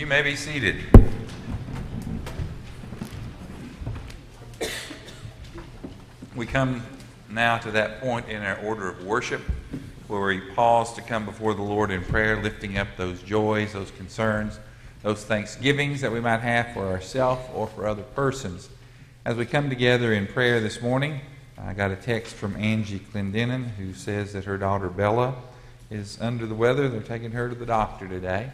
You may be seated. We come now to that point in our order of worship where we pause to come before the Lord in prayer, lifting up those joys, those concerns, those thanksgivings that we might have for ourselves or for other persons. As we come together in prayer this morning, I got a text from Angie Clendenin who says that her daughter Bella is under the weather. They're taking her to the doctor today.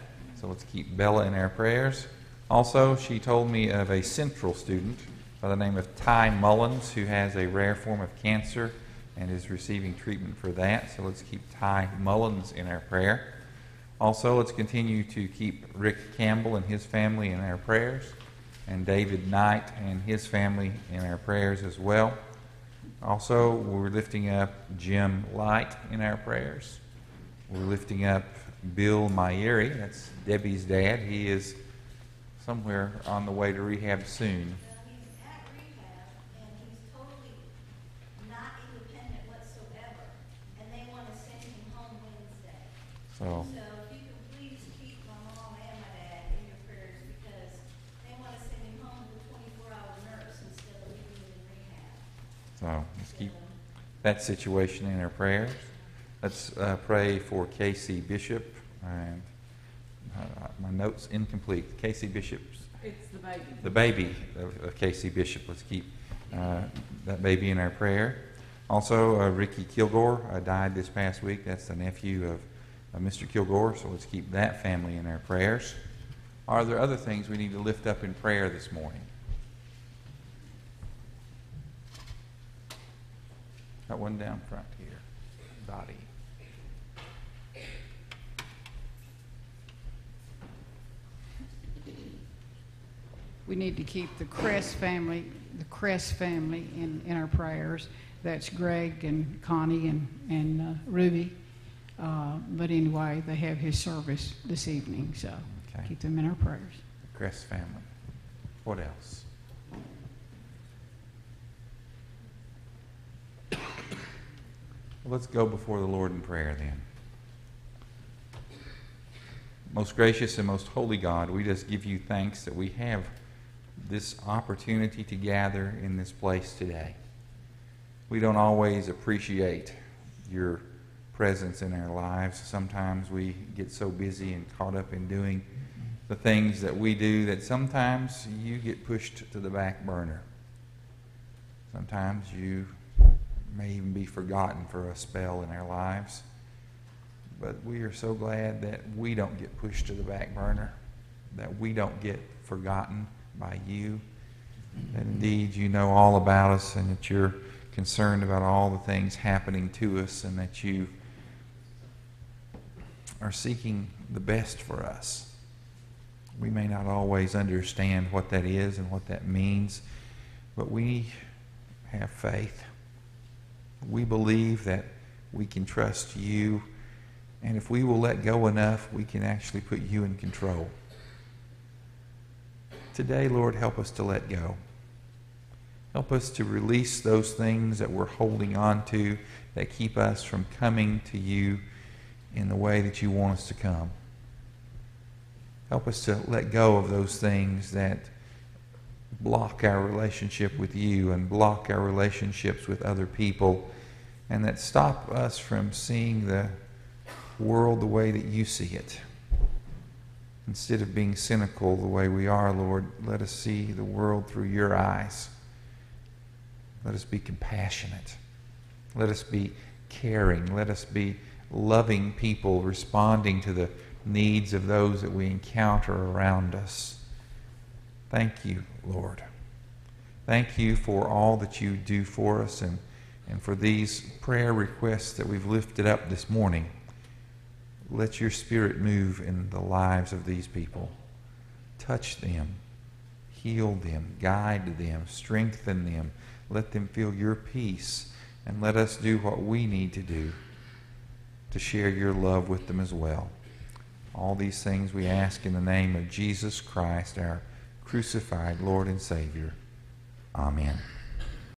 So let's keep Bella in our prayers. Also, she told me of a central student by the name of Ty Mullins who has a rare form of cancer and is receiving treatment for that. So let's keep Ty Mullins in our prayer. Also, let's continue to keep Rick Campbell and his family in our prayers, and David Knight and his family in our prayers as well. Also, we're lifting up Jim Light in our prayers. We're lifting up Bill Myeri. That's Debbie's dad. He is somewhere on the way to rehab soon. Well, he's at rehab, and he's totally not independent whatsoever, and they want to send him home Wednesday. So, So if you could please keep my mom and my dad in your prayers, because they want to send him home with a twenty-four hour nurse instead of leaving him in rehab. so let's keep that situation in our prayers. Let's uh, pray for Casey Bishop. And uh, my notes incomplete. Casey Bishop's It's the baby. the baby of, of Casey Bishop. Let's keep uh, that baby in our prayer. Also, uh, Ricky Kilgore died this past week. That's the nephew of uh, Mr. Kilgore, so let's keep that family in our prayers. Are there other things we need to lift up in prayer this morning? Got one down front here. Dottie. We need to keep the Cress family, the Cress family in, in our prayers. That's Greg and Connie and, and uh, Ruby. Uh, but anyway, they have his service this evening, so Okay. keep them in our prayers. The Cress family. What else? Well, let's go before the Lord in prayer then. Most gracious and most holy God, we just give you thanks that we have this opportunity to gather in this place today. We don't always appreciate your presence in our lives. Sometimes we get so busy and caught up in doing the things that we do that sometimes you get pushed to the back burner. Sometimes you may even be forgotten for a spell in our lives. But we are so glad that we don't get pushed to the back burner, that we don't get forgotten by you, that indeed you know all about us and that you're concerned about all the things happening to us and that you are seeking the best for us. We may not always understand what that is and what that means, but we have faith. We believe that we can trust you, and if we will let go enough, we can actually put you in control. Today, Lord, help us to let go. Help us to release those things that we're holding on to that keep us from coming to you in the way that you want us to come. Help us to let go of those things that block our relationship with you and block our relationships with other people and that stop us from seeing the world the way that you see it. Instead of being cynical the way we are, Lord, let us see the world through your eyes. Let us be compassionate. Let us be caring. Let us be loving people, responding to the needs of those that we encounter around us. Thank you, Lord. Thank you for all that you do for us and, and for these prayer requests that we've lifted up this morning. Let your spirit move in the lives of these people. Touch them, heal them, guide them, strengthen them. Let them feel your peace, and let us do what we need to do to share your love with them as well. All these things we ask in the name of Jesus Christ, our crucified Lord and Savior. Amen.